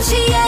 she is.